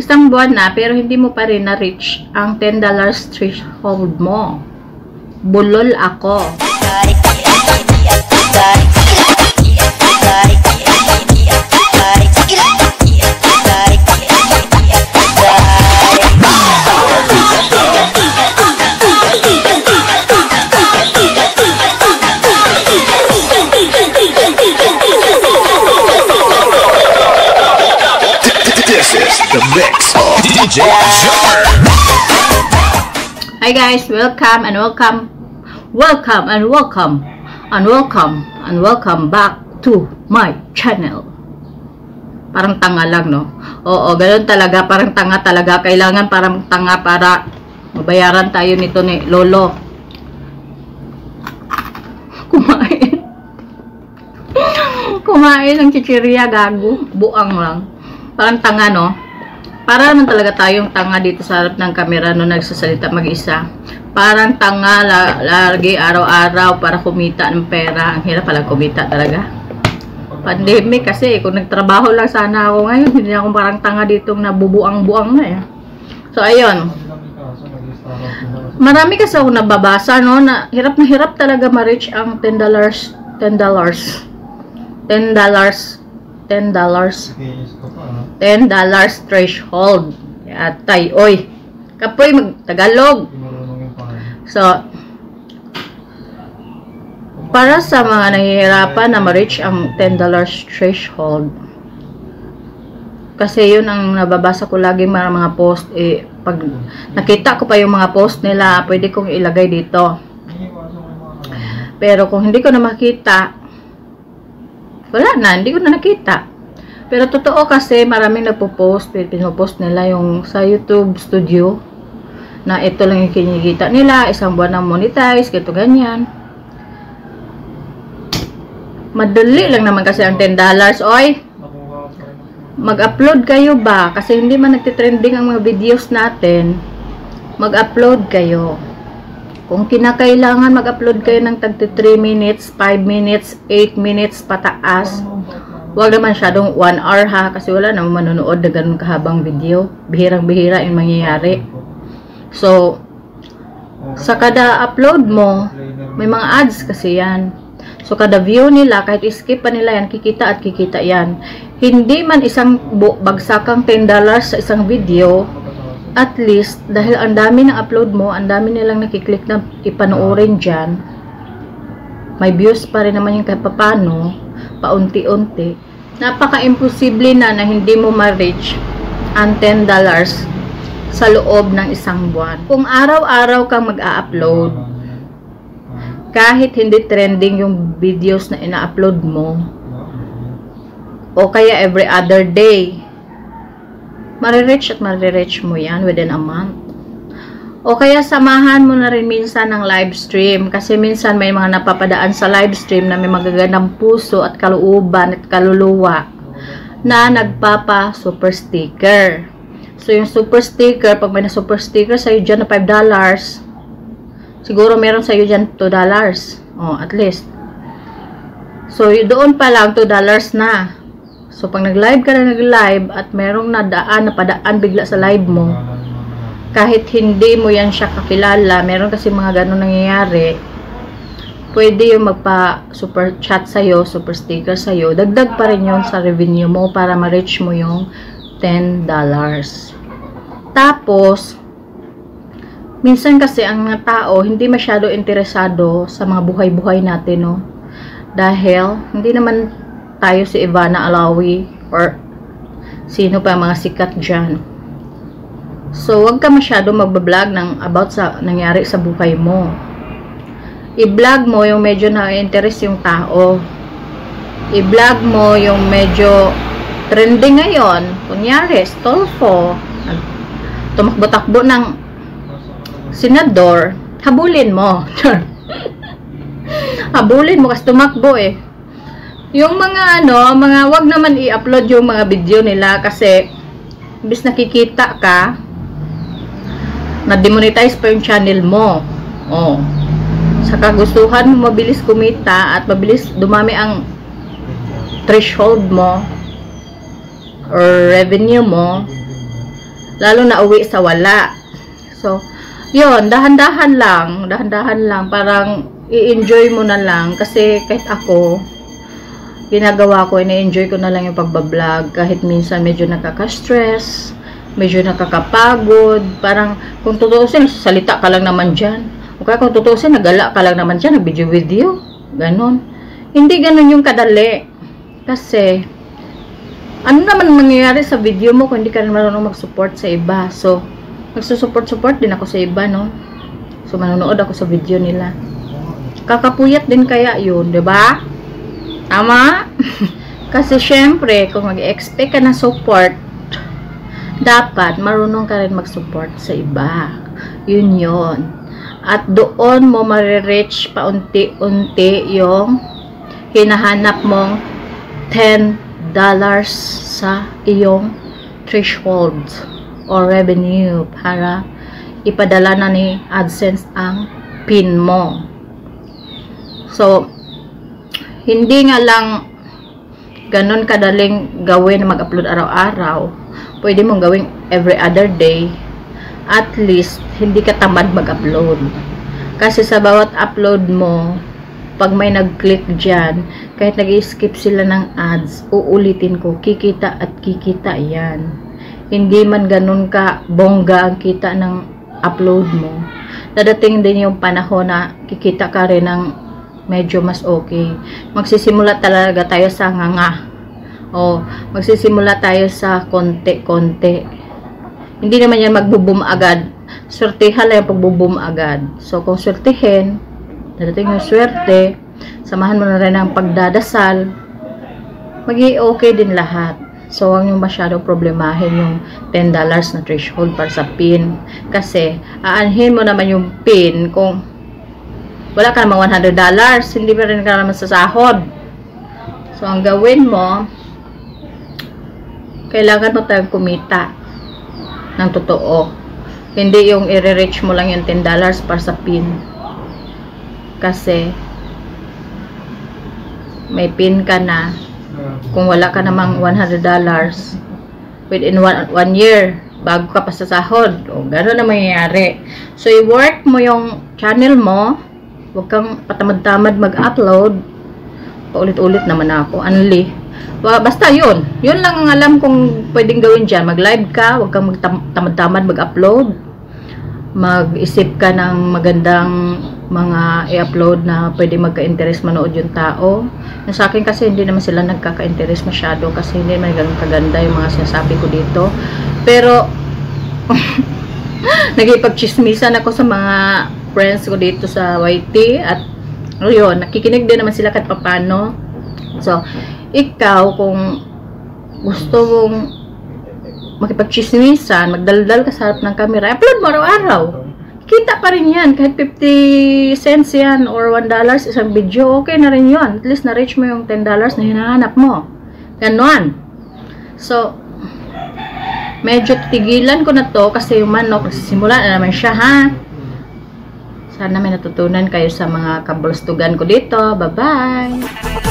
isang buwan na pero hindi mo pa rin na-reach ang $10 threshold mo. Bulol ako. DJ Joker. Hi guys, welcome and welcome, welcome and welcome, and welcome and welcome back to my channel. Parang tanga lang, no? Oo, ganun talaga, parang tanga talaga. Kailangan parang tanga para mabayaran tayo nito ni Lolo. Kumain. Kumain ng chichirya, gago. Buang lang. Parang tanga, no? Para naman talaga tayong tanga dito sa harap ng kamera no nagsasalita mag-isa. Parang tanga la, lagi araw-araw para kumita ng pera. Ang hirap pala kumita talaga. Pandemic kasi kung nagtrabaho lang sana ako ngayon, hindi ako parang tanga ditong nabubuang-buang na eh. So ayun, marami kasi ako nababasa no na hirap na hirap talaga ma-reach ang $10 $10 $10 $10 $10 threshold. Atay, oy. Kapoy mag Tagalog. So, para sa mga nahihirapan na ma-reach ang $10 threshold, kasi yun ang nababasa ko lagi mga mga post, eh, pag nakita ko pa yung mga post nila, pwede kong ilagay dito. Pero kung hindi ko na makita, wala na, hindi ko na nakita. Pero totoo kasi maraming nagpo-post, pinopost nila yung sa YouTube studio na ito lang yung kinikita nila, isang buwan na monetize, gito ganyan. Madali lang naman kasi ang $10, oy. Mag-upload kayo ba? Kasi hindi man nagtitrending ang mga videos natin. Mag-upload kayo. Kung kinakailangan mag-upload kayo ng tag 3 minutes, 5 minutes, 8 minutes pataas, Huwag naman syadong 1 hour ha, kasi wala naman manonood na ganun kahabang video. Bihirang-bihira yung mangyayari. So, sa kada upload mo, may mga ads kasi yan. So, kada view nila, kahit skip pa nila yan, kikita at kikita yan. Hindi man isang bagsakang $10 sa isang video, at least, dahil ang dami ng upload mo, ang dami nilang nakiklik na ipanoorin dyan, may views pa rin naman yung kahit papano, paunti-unti. Napaka-imposible na na hindi mo ma-reach ang $10 sa loob ng isang buwan. Kung araw-araw kang mag-a-upload, kahit hindi trending yung videos na ina-upload mo, o kaya every other day, marireach at marireach mo yan within a month. O kaya samahan mo na rin minsan ng live stream kasi minsan may mga napapadaan sa live stream na may magagandang puso at kalooban at kaluluwa na nagpapa super sticker. So yung super sticker, pag may na super sticker sa'yo dyan na $5, siguro meron sa'yo dyan $2. O, at least. So doon pa lang $2 na. So pag nag-live ka na nag-live at merong nadaan, napadaan bigla sa live mo, kahit hindi mo yan siya kakilala, meron kasi mga ganun nangyayari, pwede yung magpa super chat sa'yo, super sticker sa'yo, dagdag pa rin yun sa revenue mo para ma-reach mo yung $10. Tapos, minsan kasi ang mga tao hindi masyado interesado sa mga buhay-buhay natin, no? Dahil, hindi naman tayo si Ivana Alawi or sino pa mga sikat dyan So, wag ka masyado magbablog ng about sa nangyari sa buhay mo. I-vlog mo yung medyo na-interest yung tao. I-vlog mo yung medyo trending ngayon. Kunyari, Stolfo, tumakbo-takbo ng senador, habulin mo. habulin mo kasi tumakbo eh. Yung mga ano, mga wag naman i-upload yung mga video nila kasi bis nakikita ka, na-demonetize pa yung channel mo. Oh. Sa kagustuhan mo mabilis kumita at mabilis dumami ang threshold mo or revenue mo, Lalo na uwi sa wala. So, yun, dahan-dahan lang, dahan-dahan lang, parang i-enjoy mo na lang kasi kahit ako, ginagawa ko, ini-enjoy ko na lang yung pagbablog kahit minsan medyo nakaka-stress, medyo nakakapagod, parang kung tutusin, salita ka lang naman dyan. O kaya kung tutusin, nagala ka lang naman dyan, nag-video video, ganon. Hindi ganon yung kadali. Kasi, ano naman mangyayari sa video mo kung hindi ka marunong mag-support sa iba. So, nagsusupport-support din ako sa iba, no? So, manonood ako sa video nila. Kakapuyat din kaya yun, ba? Tama? Kasi, syempre, kung mag-expect ka ng support, dapat marunong ka rin mag-support sa iba. Yun yun. At doon mo marireach paunti-unti yung hinahanap mong 10 dollars sa iyong threshold or revenue para ipadala na ni AdSense ang PIN mo. So, hindi nga lang ganun kadaling gawin na mag-upload araw-araw. Pwede mong gawin every other day. At least, hindi ka tamad mag-upload. Kasi sa bawat upload mo, pag may nag-click dyan, kahit nag-skip sila ng ads, uulitin ko, kikita at kikita yan. Hindi man ganun ka bongga ang kita ng upload mo. Dadating din yung panahon na kikita ka rin ng medyo mas okay. Magsisimula talaga tayo sa nganga. O, magsisimula tayo sa konti-konti. Hindi naman yan magbo-boom agad. Swertihan lang yung pagbo-boom agad. So, kung swertihin, dadating yung swerte, samahan mo na rin ang pagdadasal, magi okay din lahat. So, huwag nyo masyado problemahin yung $10 na threshold para sa PIN. Kasi, aanhin mo naman yung PIN kung wala ka namang $100, hindi pa rin ka naman sa sahod. So, ang gawin mo, kailangan mo tayong kumita ng totoo. Hindi yung i-reach mo lang yung $10 para sa PIN. Kasi, may PIN ka na. Kung wala ka namang $100 within one, one year, bago ka pa sa. O, gano'n na mangyayari. So, i-work mo yung channel mo. Huwag kang patamad-tamad mag-upload. Paulit-ulit naman ako. Anli. Basta yun. Yun lang ang alam kong pwedeng gawin dyan. Mag-live ka. Huwag kang tamad-tamad mag-upload. Mag-isip ka ng magandang mga i-upload na pwede magka-interest manood yung tao. Yung sa akin kasi hindi naman sila nagkaka-interest masyado kasi hindi naman ganun kaganda yung mga sinasabi ko dito. Pero, nagipag-chismisan ako sa mga friends ko dito sa YT at ayun, nakikinig din naman sila kahit papano. So, ikaw kung gusto mong makipag-chismisan, magdaldal ka sa harap ng camera, upload mo araw-araw. Kita pa rin yan. Kahit 50 cents yan or 1 dollars isang video, okay na rin yun. At least na-reach mo yung 10 dollars na hinahanap mo. Ganon. So, medyo tigilan ko na to kasi yung manok, simula na naman siya ha. Sana may natutunan kayo sa mga kabulastugan ko dito. Bye-bye!